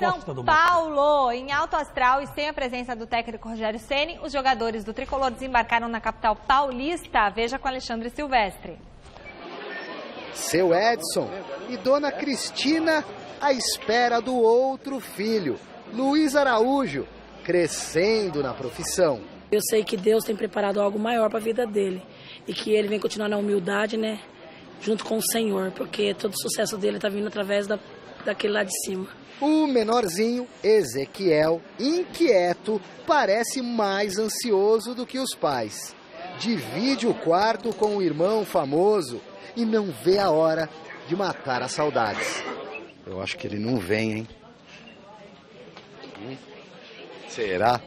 São Paulo, em alto astral e sem a presença do técnico Rogério Ceni, os jogadores do tricolor desembarcaram na capital paulista. Veja com Alexandre Silvestre. Seu Edson e Dona Cristina à espera do outro filho, Luiz Araújo, crescendo na profissão. Eu sei que Deus tem preparado algo maior para a vida dele e que ele vem continuar na humildade, né? Junto com o Senhor, porque todo o sucesso dele está vindo através da, daquele lá de cima. O menorzinho, Ezequiel, inquieto, parece mais ansioso do que os pais. Divide o quarto com o irmão famoso e não vê a hora de matar as saudades. Eu acho que ele não vem, hein? Será?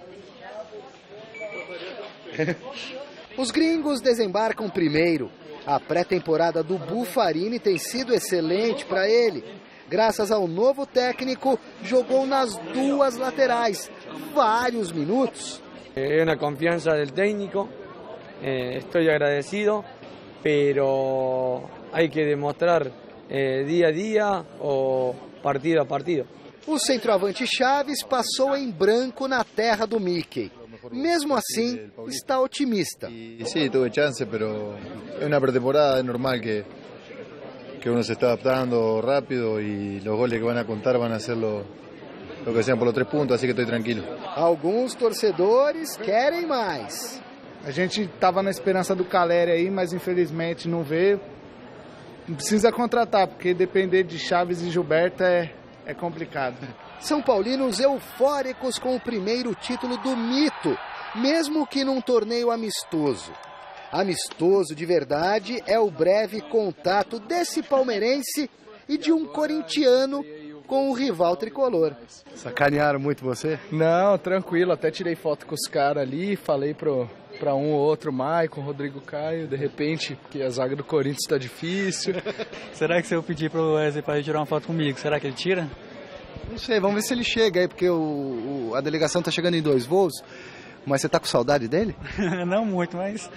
Os gringos desembarcam primeiro. A pré-temporada do Bufarini tem sido excelente para ele. Graças ao novo técnico, jogou nas duas laterais, vários minutos. É uma confiança do técnico, estou agradecido, pero hay que demostrar eh, dia a dia ou partido a partido. O centroavante Chaves passou em branco na terra do Mickey. Mesmo assim, está otimista. Sí, tuve chance, pero es una pretemporada, es normal que, que uno se está adaptando rápido y los goles que van a contar van a ser lo, lo que sean por los tres puntos, así que estoy tranquilo. Alguns torcedores querem mais. A gente estava na esperança do Caleri aí, mas infelizmente não veio. Não precisa contratar, porque depender de Chaves e Gilberto é, é complicado. São Paulinos eufóricos com o primeiro título do mito, mesmo que num torneio amistoso. Amistoso de verdade é o breve contato desse palmeirense e de um corintiano com o rival tricolor. Sacanearam muito você? Não, tranquilo. Até tirei foto com os caras ali, falei pro, para um ou outro, Maicon, Rodrigo Caio, de repente, que a zaga do Corinthians está difícil. será que se eu pedir pro Wesley para tirar uma foto comigo, será que ele tira? Não sei, vamos ver se ele chega aí, porque o, o a delegação tá chegando em dois voos. Mas você tá com saudade dele? Não muito, mas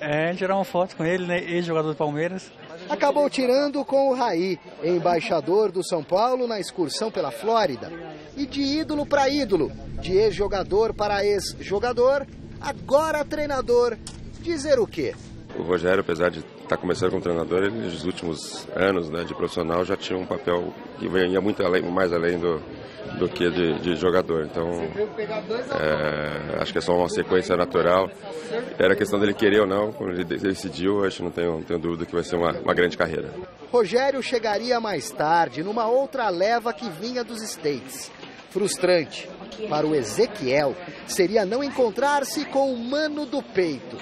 é, tirar uma foto com ele, né? Ex-jogador do Palmeiras. Acabou tirando com o Raí, embaixador do São Paulo na excursão pela Flórida. E de ídolo para ídolo, de ex-jogador para ex-jogador, agora treinador, dizer o quê? O Rogério, apesar de estar tá começando como treinador, ele nos últimos anos né, de profissional já tinha um papel que ia muito além, mais além do, do que de, de jogador. Então, é, acho que é só uma sequência natural. Era questão dele querer ou não, quando ele decidiu, acho que não tenho, não tenho dúvida que vai ser uma, uma grande carreira. Rogério chegaria mais tarde, numa outra leva que vinha dos States. Frustrante. Para o Ezequiel, seria não encontrar-se com o mano do peito.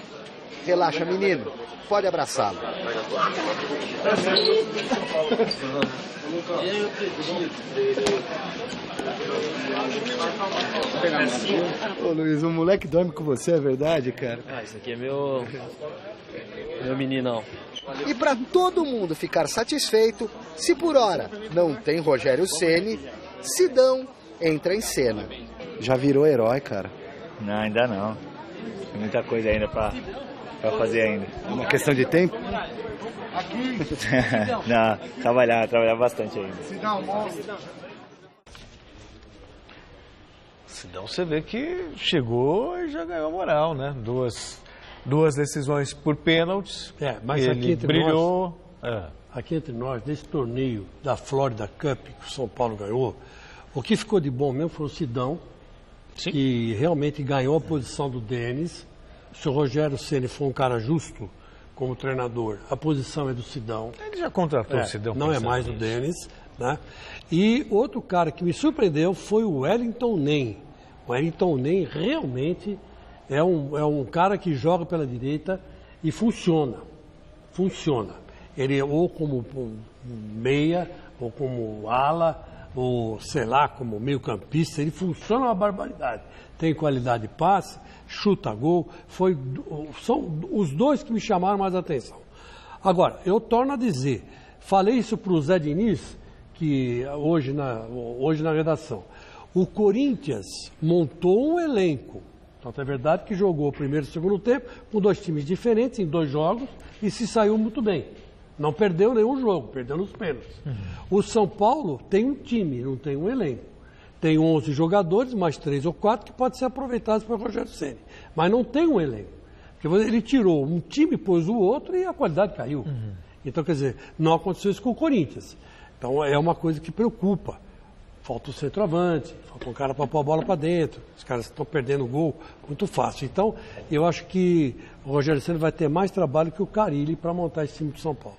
Relaxa, menino. Pode abraçá-lo. Ô Luiz, o moleque dorme com você, é verdade, cara? Ah, isso aqui é meu. meu meninão. E para todo mundo ficar satisfeito, se por hora não tem Rogério Ceni, Sidão entra em cena. Já virou herói, cara? Não, ainda não. Tem muita coisa ainda para fazer ainda. É uma questão de tempo? não, trabalhar, trabalhar bastante ainda. Sidão você vê que chegou e já ganhou moral, né? Duas, duas decisões por pênaltis. É, mas ele aqui entre brilhou. nós, é, aqui entre nós, nesse torneio da Florida Cup que o São Paulo ganhou, o que ficou de bom mesmo foi o Sidão, Sim. que realmente ganhou a posição do Denis. Se o Rogério Ceni for um cara justo como treinador, a posição é do Sidão. Ele já contratou é, o Sidão. Não é mais o Denis. Né? E outro cara que me surpreendeu foi o Wellington Nem. O Wellington Nem realmente é um, é um cara que joga pela direita e funciona. Funciona. Ele ou como meia, ou como ala, ou sei lá, como meio campista, ele funciona uma barbaridade. Tem qualidade de passe, chuta gol, foi, são os dois que me chamaram mais atenção. Agora, eu torno a dizer, falei isso para o Zé Diniz, que hoje na, hoje na redação. O Corinthians montou um elenco. Tanto é verdade que jogou o primeiro e o segundo tempo com dois times diferentes em dois jogos e se saiu muito bem. Não perdeu nenhum jogo, perdeu nos pênaltis. Uhum. O São Paulo tem um time, não tem um elenco. tem 11 jogadores, mais três ou quatro, que podem ser aproveitados para o Rogério Ceni. Mas não tem um elenco. Porque ele tirou um time, pôs o outro e a qualidade caiu. Uhum. Então, quer dizer, não aconteceu isso com o Corinthians. Então é uma coisa que preocupa. Falta o centroavante, falta um cara para pôr a bola para dentro. Os caras estão perdendo o gol muito fácil. Então, eu acho que o Rogério Senna vai ter mais trabalho que o Carilli para montar esse time de São Paulo.